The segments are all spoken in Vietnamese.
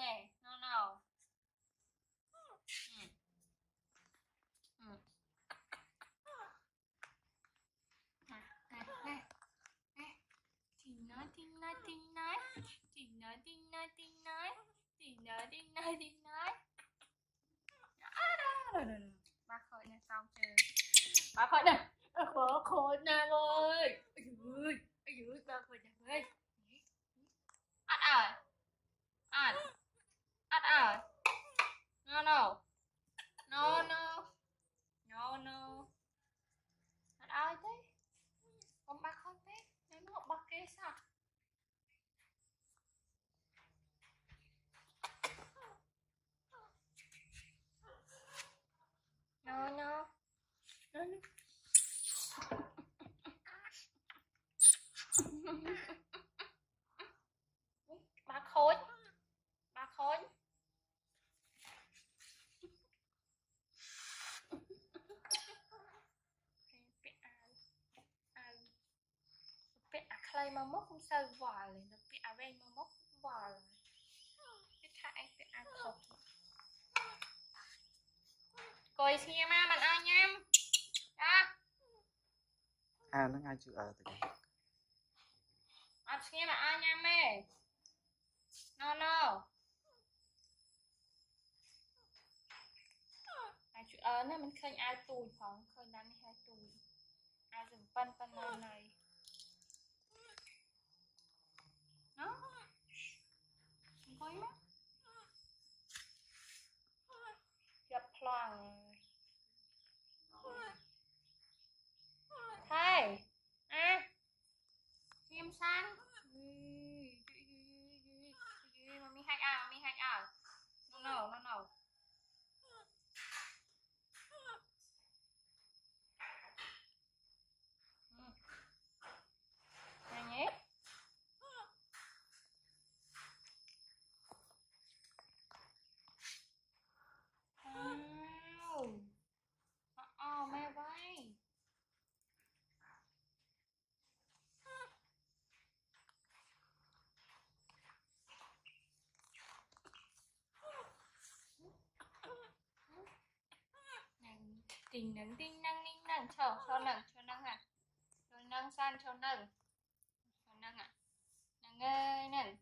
này no no. Hmm. Hmm. Hmm. Thì nói, thì nói, thì nói. Thì nói, thì nói, thì nói. Thì nói, thì nói, thì nói. Bà khỏi là xong chưa? Bà khỏi nè. Bà khỏi nè ơi Ôi dồi ôi, bà khỏi nè ơi Ăn à Ăn. Tchau. ត្រីមកមុខខ្ញុំសូវវល់ទេនៅពាក់អាវែងមកមុខវល់គេថាឯងពាក់អាវខុសកុយស្ងៀមមកមិនអោយញ៉ាំអាអានឹងអាចជឿអើទៅអត់ស្ងៀមអោយញ៉ាំទេ No no អាចជឿអើណាមិនឃើញអាវទូចផងឃើញដល់នេះហើយទូចអាវសំប៉ិនប៉ុណ្ណាហើយ tình nắng tinh, năng ninh, năng cho cho năng cho năng à rồi năng san, cho năng cho năng à năng ơi năng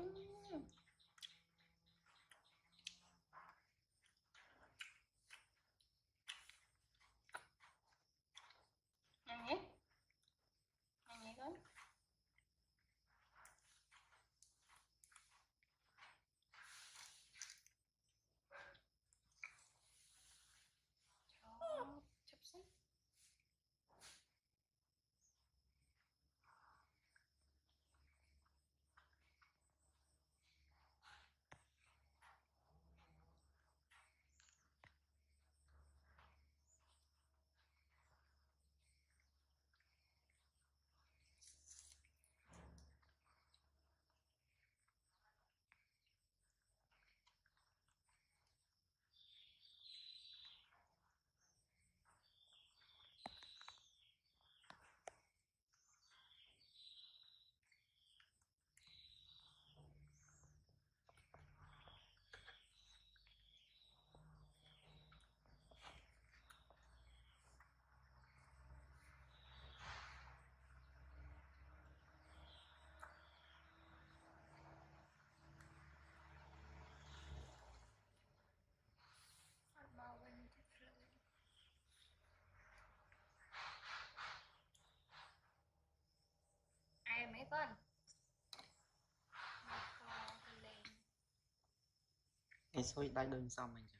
happened? ก่อนไอ้ซุยได้เดินซ้อมมันจ้ะ